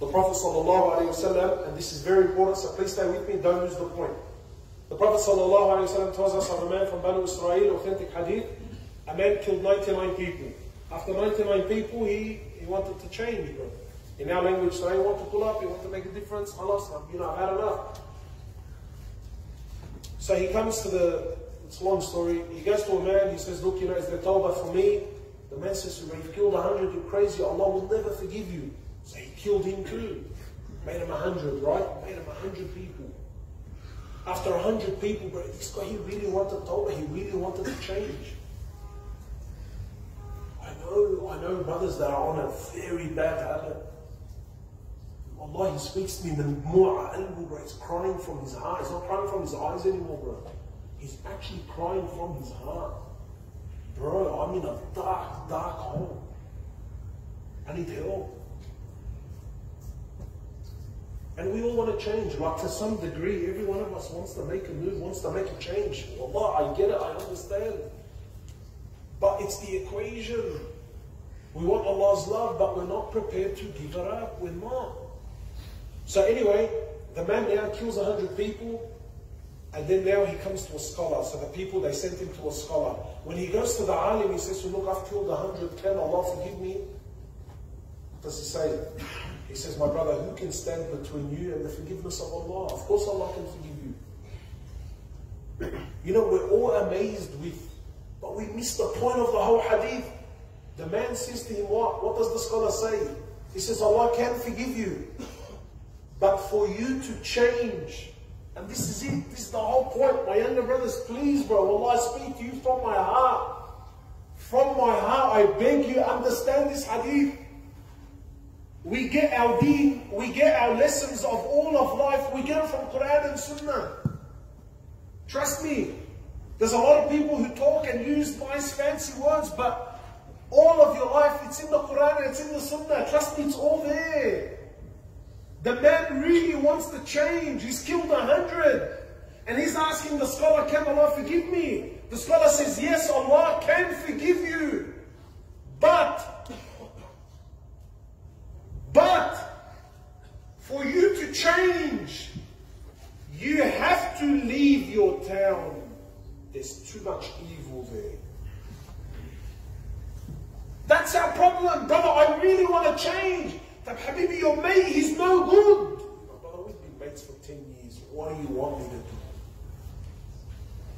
The Prophet ﷺ, and this is very important, so please stay with me, don't lose the point. The Prophet ﷺ tells us of a man from Banu Israel, authentic hadith, a man killed 99 people. After 99 people, he, he wanted to change, bro. In our language, so he wanted to pull up, he wanted to make a difference. Allah, you know, I've had enough. So he comes to the, it's a long story, he goes to a man, he says, look, you know, is there tawbah for me? The man says you've killed hundred, you're crazy, Allah will never forgive you. So he killed him too. Made him a hundred, right? Made him a hundred people. After a hundred people, bro, this guy, he really wanted tawbah, he really wanted to change. I know, I know brothers that are on a very bad habit. Allah, he speaks to me, in the more bro, he's crying from his heart. He's not crying from his eyes anymore, bro. He's actually crying from his heart. Bro, I'm in a dark, dark hole. I need help. And we all want to change. Like to some degree, every one of us wants to make a move, wants to make a change. Allah, I get it, I understand. But it's the equation. We want Allah's love, but we're not prepared to give it up. We're not. So anyway, the man now kills a hundred people, and then now he comes to a scholar. So the people, they sent him to a scholar. When he goes to the alim, he says, look, I've killed a hundred, can Allah forgive me? Does he say? He says, my brother, who can stand between you and the forgiveness of Allah? Of course Allah can forgive you. You know, we're all amazed with, but we miss the point of the whole hadith. The man says to him, what? What does the scholar say? He says, Allah can forgive you. But for you to change, and this is it, this is the whole point. My younger brothers, please, bro, Allah, I speak to you from my heart. From my heart, I beg you, understand this hadith. We get our deen, we get our lessons of all of life, we get it from Quran and Sunnah. Trust me, there's a lot of people who talk and use nice fancy words, but all of your life, it's in the Quran it's in the Sunnah. Trust me, it's all there. The man really wants to change. He's killed a hundred. And he's asking the scholar, can Allah forgive me? The scholar says, yes, Allah can forgive you. But, for you to change, you have to leave your town. There's too much evil there. That's our problem, brother. I really want to change. That Habibi, your mate, he's no good. My brother, we've been mates for 10 years. What do you want me to do?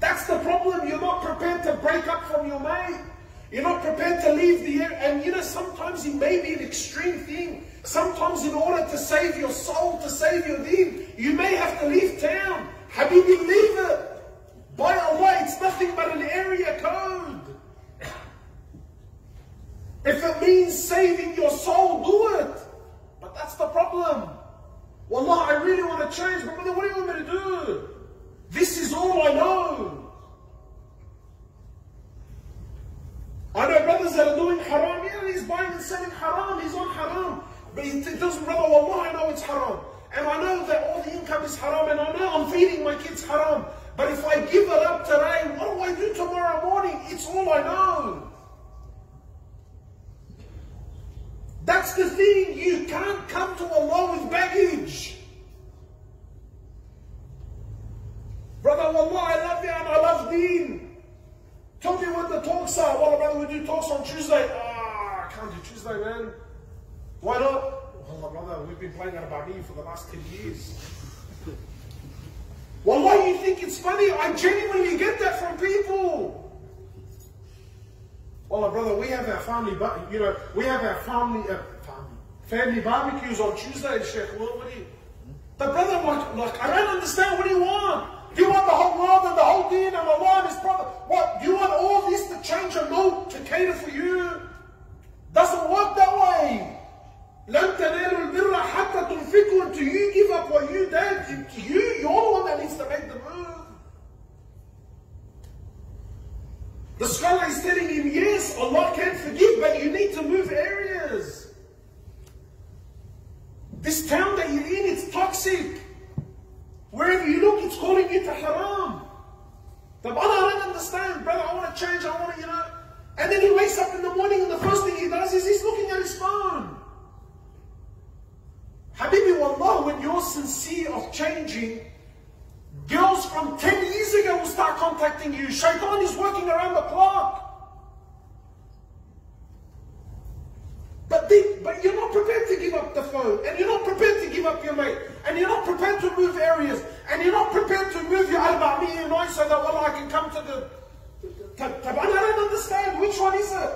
That's the problem. You're not prepared to break up from your mate. You're not prepared to leave the air. And you know, sometimes it may be an extreme thing. Sometimes in order to save your soul, to save your deen, you may have to leave town. Habibi, leave it. By Allah, it's nothing but an area code. If it means saving your soul, do it. But that's the problem. Wallah, I really want to change, but what do you want me to do? This is all I know. I know brothers that are doing haram. Yeah, he's buying and selling haram. He's on haram. But he doesn't, brother, Wallah, I know it's haram. And I know that all the income is haram. And I know I'm feeding my kids haram. But if I give it up today, what do I do tomorrow morning? It's all I know. That's the thing. You can't come to Allah with baggage. Brother, Allah, I love you and I love deen. Tell me what the talks are. Well, brother, we do talks on Tuesday. Ah, I can't do Tuesday, man. Why not? Well, brother, we've been playing at Abani for the last 10 years. You think it's funny? I genuinely get that from people. Well, brother, we have our family, you know, we have our family, uh, family, family barbecues on Tuesday, Sheikh. What, do you? But brother, like, like, I don't understand. What do you want? Do you want the whole world and the whole deen and Allah and His Prophet? What? Do you want all this to change a mood to cater for you? To move areas. This town that you're in, it's toxic. Wherever you look, it's calling you to haram. But I don't understand, brother, I want to change, I want to, you know. And then he wakes up in the morning and the first thing he does is he's looking at his phone. Habibi, wallah, when you're sincere of changing, girls from 10 years ago will start contacting you. Shaitan is working around the clock. But, they, but you're not prepared and you're not prepared to give up your mate, and you're not prepared to move areas, and you're not prepared to move your al-Ba'miyyah noise so that, well, I can come to the... I don't understand. Which one is it?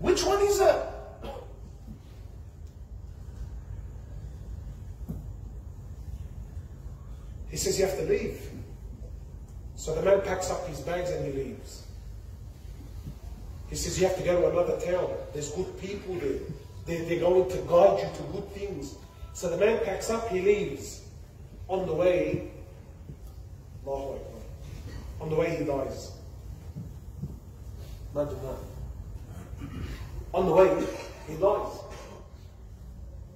Which one is it? He says you have to leave. So the man packs up his bags and he leaves. He says you have to go to another town. There's good people there. They, they're going to guide you to good things. So the man packs up, he leaves. On the way, on the way he dies. Imagine that. On the way, he dies.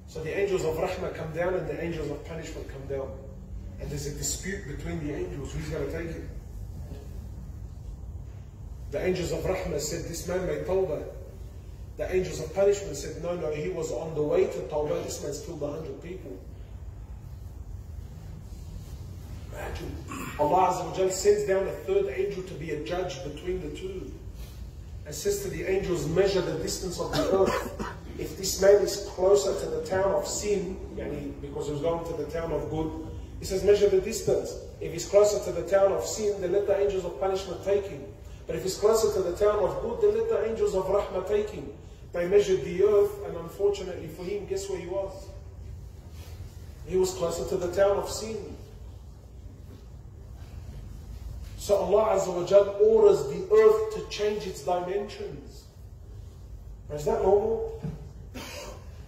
So the angels of rahmah come down and the angels of punishment come down. And there's a dispute between the angels who's going to take it. The angels of rahmah said, This man made tawbah. The angels of punishment said, No, no, he was on the way to tawbah. This man's killed a hundred people. Imagine. Allah sends down a third angel to be a judge between the two. And says to the angels, measure the distance of the earth. If this man is closer to the town of sin, yani because he was going to the town of good, he says, measure the distance. If he's closer to the town of sin, then let the angels of punishment take him. But if he's closer to the town of good, then let the angels of rahmah take him. They measured the earth, and unfortunately for him, guess where he was? He was closer to the town of sin. So Allah Azza wa Jal orders the earth to change its dimensions. Is that normal?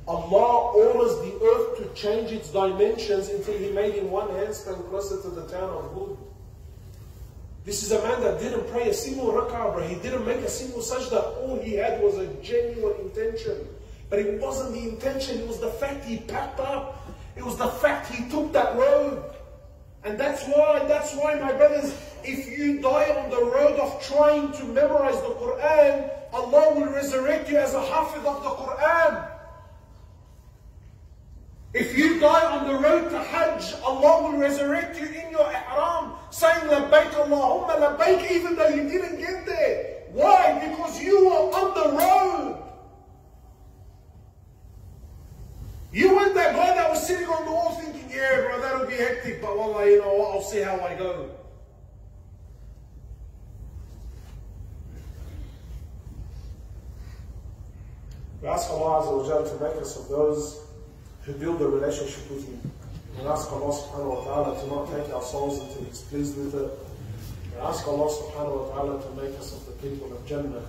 Allah orders the earth to change its dimensions until He made him one handstand closer to the town of good. This is a man that didn't pray a single rak'ah, He didn't make a single sajda. All he had was a genuine intention. But it wasn't the intention, it was the fact he packed up. It was the fact he took that road. And that's why, that's why, my brothers, if you die on the road of trying to memorize the Quran, Allah will resurrect you as a hafiz of the Quran. If you die on the road to Hajj, Allah will resurrect you in your ihram, saying labbaik Allahumma labbaik, even though you didn't get there. Why? Because you were on the road. You weren't that guy that was sitting on the wall thinking, yeah, bro, that'll be hectic, but wallah, you know, I'll see how I go. We ask Allah to make us of those who build a relationship with Him. We ask Allah subhanahu wa ta'ala to not take our souls until He's pleased with it. We ask Allah subhanahu wa ta'ala to make us of the people of Jannah.